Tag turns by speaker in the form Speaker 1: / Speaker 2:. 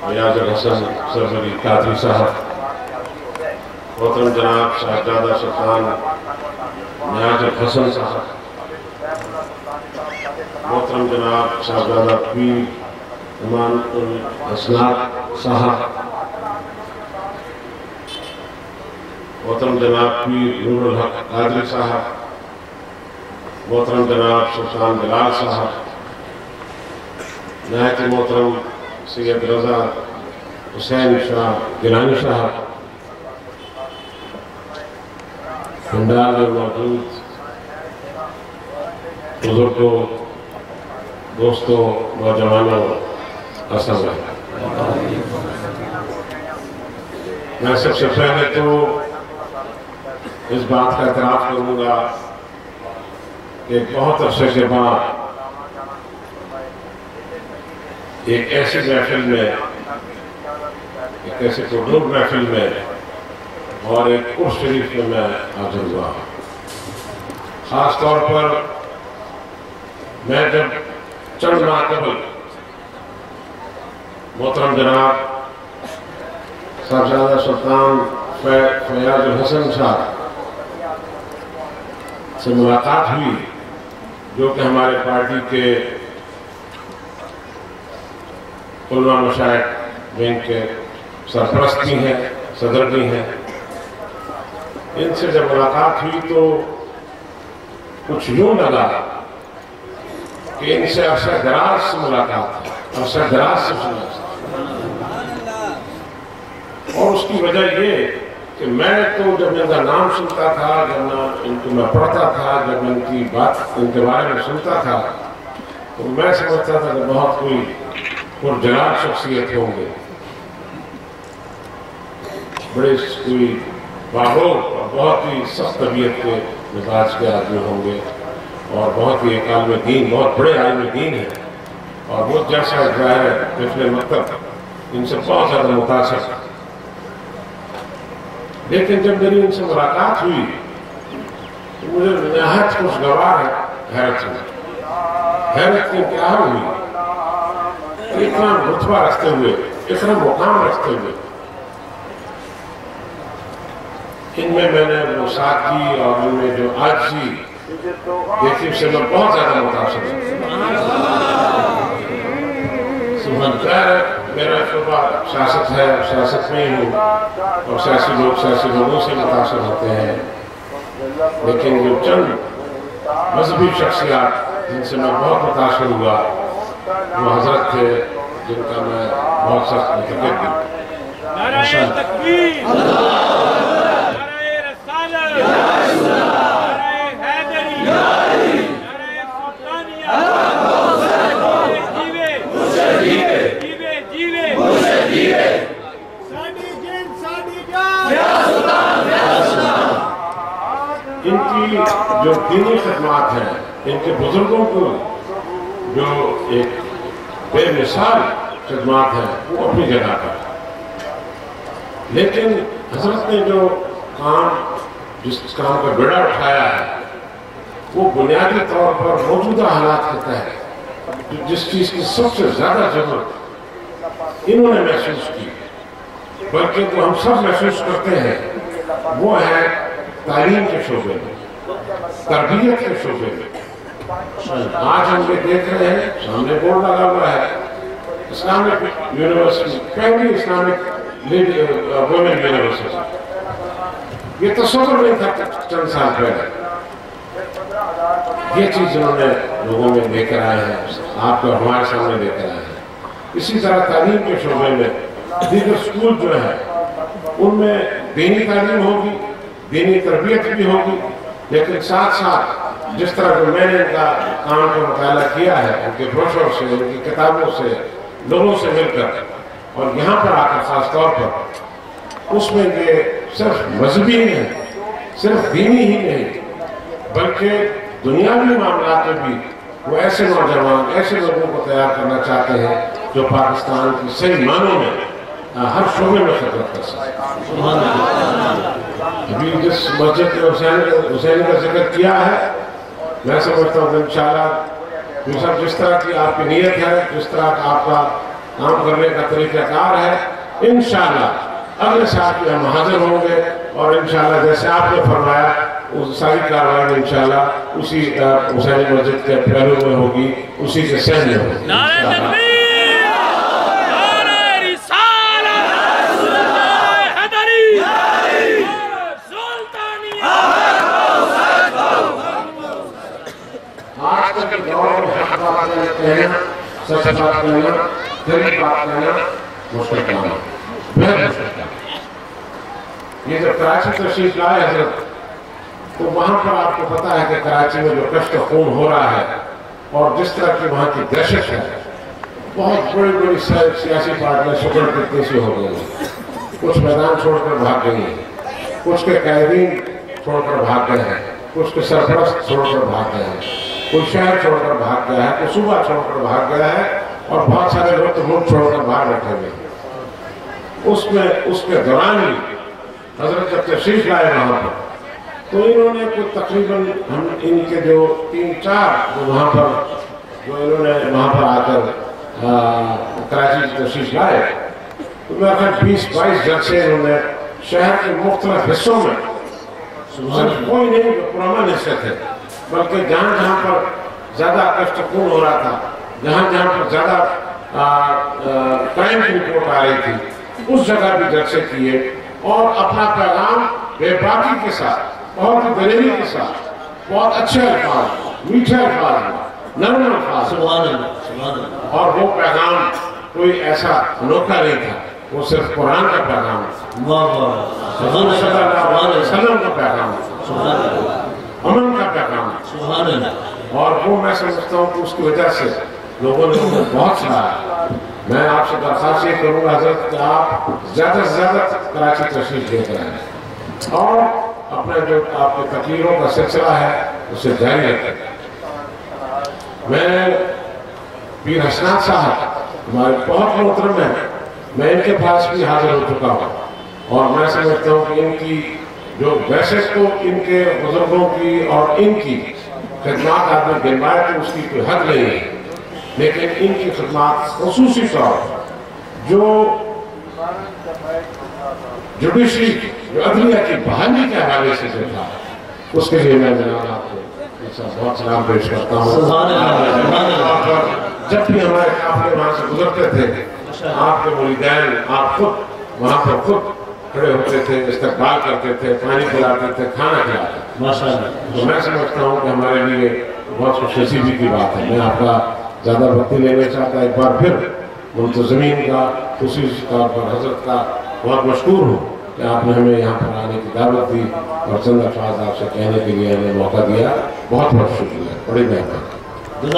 Speaker 1: रियाज Hasan surgery Qadri साहब मोहतरम जनाब साहजादा सुल्तान नियाज हसन साहब मोहतरम जनाब साहजादा पीर इमान उल हसनात साहब, मोहतरम जनाब पीर नूरुल हक कादरी साहब, मोहतरम जनाब सुल्तान बिलाल साहब, नायक मोहतरम सैयद रजा, हुसैन शाह, गिलानी साहब पंडाल में मौजूद बुज़ुर्गों, दोस्तों, नौजवानों असल मैं सबसे पहले तो इस बात का एतराफ़ करूँगा कि बहुत अरसे के बाद एक ऐसी महफिल में, एक ऐसे प्रोग्राम महफिल में और एक उर्स शरीफ में मैं हाजिर हुआ खास तौर पर मैं जब चंद माह कबल मोहतरम जनाब साहबजादा सुल्तान फयाज हसन साहब से मुलाकात हुई, जो कि हमारे पार्टी के उलमा मशायक विंग के सरपरस्त हैं, सदर भी हैं। इनसे जब मुलाकात हुई तो कुछ यूँ लगा कि इनसे अरसा दराज से मुलाकात अरसा दराज से सुना और उसकी वजह ये कि मैं तो जब इनका नाम सुनता था, जब मैं इनको मैं पढ़ता था, जब इनकी बात, इनके बारे में सुनता था तो मैं समझता था कि बहुत कोई पुरजलाल शख्सियत होंगे। बड़े कोई बाबोर और बहुत ही सख्त तबीयत के मिजाज के आदमी होंगे और बहुत ही एक आलम दीन, बहुत बड़े आलम दीन है। और वो जैसा ज़ाहिर है पिछले मतलब इनसे बहुत ज़्यादा मुतासर। लेकिन जब मेरी उनसे मुलाकात हुई तो मुझे नहायत खुशगवार है, हैरत हुई। हैरत की क्या हुई? इतना रुतबा रखते हुए इतना मुकाम रखते हुए इनमें मैंने वो सादगी और इनमें जो आजी देखी उससे मैं बहुत ज़्यादा मुतासर हूँ मेरा शुबा सियासत है सियासत में ही हूँ। और सियासी लोग सियासी लोगों से मुतासर होते हैं। लेकिन जो चंद मजहबी शख्सियात, जिनसे मैं बहुत मुतासर हुआ वो हज़रत थे जिनका मैं बहुत सख्त हूँ
Speaker 2: जिन। साडी
Speaker 1: इनकी जो दीनी खदमात हैं इनके बुज़ुर्गों को जो एक बेमिसाल खदमात है, वो अपनी जगह पर। लेकिन हज़रत ने जो काम, जिस काम का बेड़ा उठाया है, वो बुनियादी तौर पर मौजूदा हालात के तहत, जिस चीज़ की सबसे ज़्यादा ज़रूरत इन्होंने महसूस की, बल्कि जो हम सब महसूस करते हैं, वो है तालीम के शोबे में, तरबियत के शोबे में। आज हम ये देख रहे हैं, सामने बोर्ड लगा हुआ है इस्लामिक यूनिवर्सिटी पहली इस्लामिक वुमेन यूनिवर्सिटी ये तस्वर नहीं था चंद साल पहले। ये चीज़ उन्होंने लोगों में लेकर आए हैं, आपको हमारे सामने लेकर आए हैं। इसी तरह तालीम के शोबे में दीगर स्कूल जो है, उनमें दीनी तालीम होगी, दीनी तरबियत भी होगी, लेकिन साथ साथ जिस तरह जो मैंने इनका काम का मुताला किया है उनके ब्रोशर से उनकी किताबों से लोगों से मिलकर और यहाँ पर आकर खास तौर पर उसमें ये सिर्फ़ मजहबी नहीं सिर्फ़ दीनी ही नहीं बल्कि दुनियावी मामला में भी वो ऐसे नौजवान ऐसे लोगों को तैयार करना चाहते हैं जो पाकिस्तान की सही मानों में हर शोबे में खिदमत कर सकते अभी जिस मस्जिद ने हुसैन का ज़िक्र किया है मैं समझता हूँ ये सब जिस तरह की आपकी नीयत है, जिस तरह का आपका काम करने का तरीकाकार है, इंशाल्लाह, अगले साल में हम हाजिर होंगे और इंशाल्लाह जैसे आपने फरमाया, उस सारी कार्रवाई में इंशाल्लाह उसी हुसैन मस्जिद के पहलू में होगी, उसी के सहने होगी। ये जब कराची तशरीफ़ लाए हज़रत तो वहाँ पर आपको पता है कि कराची में जो कष्ट खून हो रहा है, और जिस तरह की वहाँ की दहशत है, बहुत बड़ी बड़ी सियासी पार्टियाँ सुगड़ कितनी सी हो गई। कुछ मैदान छोड़कर भाग गई हैं। कुछ के कैदीन छोड़कर भाग गए हैं। कुछ के सरपरस्त छोड़कर भाग गए हैं। कोई शहर छोड़कर भाग गया है कोई सूबा छोड़कर भाग गया है और बहुत सारे लोग तो मुल्क छोड़कर बाहर बैठे हुए हैं। उसमें उसके दौरान ही हज़रत जब तशरीफ़ लाए वहाँ पर तो इन्होंने कुछ तकरीबन हम इनके जो तीन चार जो वहाँ पर जो इन्होंने वहाँ पर आकर कराची से तशरीफ़ लाए तो मेरा ख्याल बीस बाईस जलसे इन्होंने शहर के मुख्तलिफ़ हिस्सों में सिर्फ़ कोई नहीं पुराना हिस्से थे बल्कि जहाँ जहाँ पर ज़्यादा कष्टपूर्ण हो रहा था जहाँ जहाँ पर ज़्यादा क्राइम की रिपोर्ट आ रही थी उस जगह भी जलसे किए और अपना पैगाम बेबाकी के साथ बहुत दलेरी के साथ बहुत अच्छे अल्फाज मीठे अल्फाज नरम अल्फाज। और वो पैगाम कोई ऐसा अनोखा नहीं था वो सिर्फ़ कुरान का पैगाम। वसल्लम का पैगाम। अमन का पैगाम और वो मैं समझता हूँ कि उसकी वजह से लोगों ने उनको बहुत सराहा मैं आपसे दरखास्त ये करूँगा हज़रत कि आप ज़्यादा से ज़्यादा कराची तशरीफ़ लेकर आए। और अपने जो आपके तकरीरों का सिलसिला है उसे जारी रखें। मैं पीर हसनाथ साहब हमारे बहुत मोहतरम हैं। मैं इनके पास भी हाजिर हो चुका हूँ। और मैं समझता हूँ कि इनकी जो वैसे तो इनके बुज़ुर्गों की और इनकी खदमात आदमी गिनवाए तो उसकी कोई हद नहीं है। लेकिन इनकी खदमात खसूसी तौर जो जुडिशरी अदलिया की बहाली के हवाले से जो था, उसके लिए मैं जनाब आपको बहुत सलाम पेश करता हूँ। जब भी हमारे काफले वहाँ से गुजरते थे, आपके मुरीदैन आप खुद, वहाँ पर खुद खड़े होते थे इस्तेमाल करते थे पानी पिलाते थे खाना खिलाते थे। तो मैं समझता हूँ कि हमारे लिए बहुत खुश नसीबी की बात है। मैं आपका ज़्यादा नहीं लेना चाहता। एक बार फिर मुंतजमीन का खुशी तौर पर हज़रत का बहुत मशहूर हूँ कि आपने हमें यहाँ पर आने की दावत दी और चंद अल्फाज आपसे कहने के लिए हमें मौका दिया। बहुत बहुत शुक्रिया। बड़ी मेहरबानी।